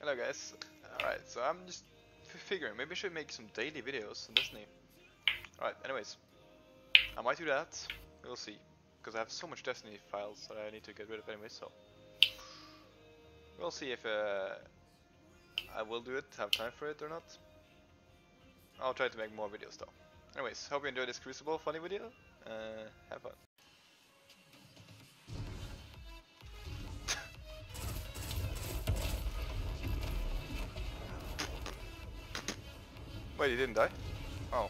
Hello guys. Alright, so I'm just figuring maybe I should make some daily videos on Destiny. Alright, anyways. I might do that. We'll see. Because I have so much Destiny files that I need to get rid of anyway, so. We'll see if uh, I will do it, have time for it or not. I'll try to make more videos though. Anyways, hope you enjoyed this Crucible funny video. Uh, have fun. Wait, he didn't die? Oh.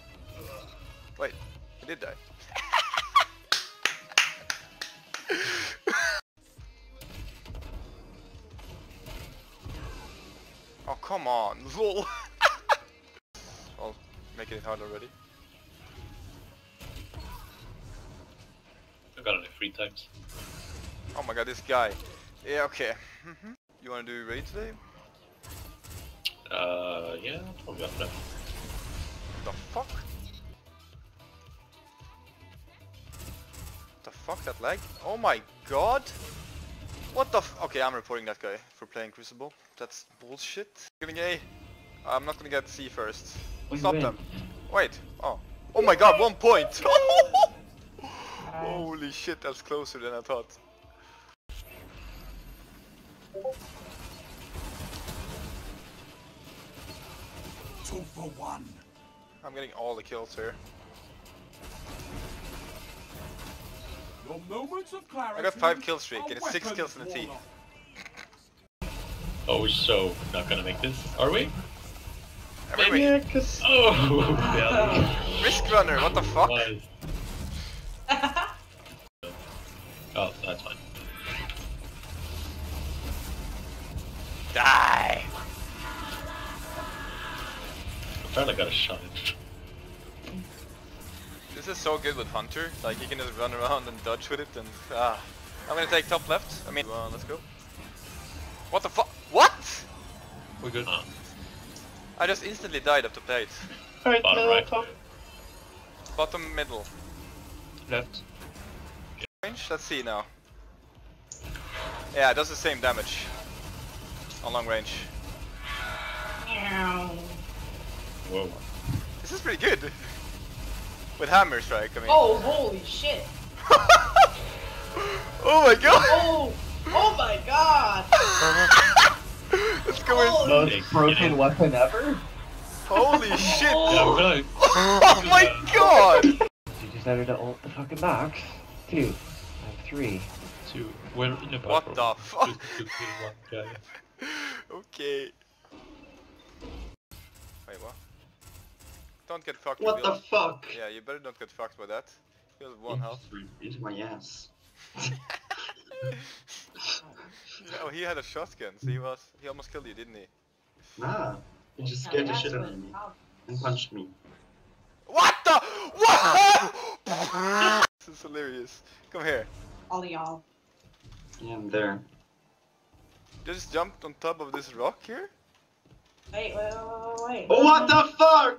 Wait, he did die. oh, come on, lol. I'll make it hard already. I got it three times. Oh my god, this guy. Yeah, okay. Mhm. you wanna do raid today? Uh, yeah, probably up there. The fuck? The fuck that lag? Oh my god! What the f- Okay, I'm reporting that guy for playing Crucible. That's bullshit. Getting A. I'm not gonna get C first. We Stop win. them. Wait. Oh. Oh my god, one point! Holy shit, that's closer than I thought. Two for one. I'm getting all the kills here. Your moments of clarity. I got 5 kill streak are and it's 6 kills in the teeth. Oh, we're so not gonna make this, are we? Everybody, Yeah, cause Oh, yeah. Riskrunner, what the fuck? Oh, that's fine. Die! I finally got a shot. This is so good with Hunter, like you can just run around and dodge with it and ah. I'm gonna take top left, I mean, uh, let's go. What the fuck? What? We're good. Uh, I just instantly died up the plate. Alright, bottom no, right. top. Bottom middle. Left. Range? Let's see now. Yeah, it does the same damage. On long range. Whoa. This is pretty good. With hammer strike, I mean. Oh, holy shit! oh my god! Oh, oh my god! Let's go in. Oh. Most broken cannon. weapon ever? Holy shit! Yeah, we're. Oh my god! You just entered to ult the fucking box. Two. I have three. Two. We're in a What the fuck? Just to kill one guy. okay. Wait, what? Don't get fucked. What the Bill. fuck? Yeah, you better not get fucked by that. He has one health. Into my ass. oh, he had a shotgun, so he was. He almost killed you, didn't he? Nah. You just scared the shit out of me and punched me. What the? What? this is hilarious. Come here. All y'all. Yeah, I'm there. You just jumped on top of this rock here? Wait, wait, wait, wait, wait. Oh, what the fuck?